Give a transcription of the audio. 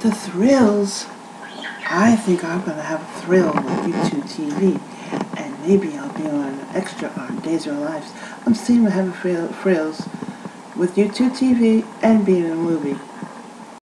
The thrills. I think I'm gonna have a thrill with YouTube TV, and maybe I'll be on extra on Days of Our Lives. I'm seeing we have a thrill, thrills with YouTube TV and being in a movie.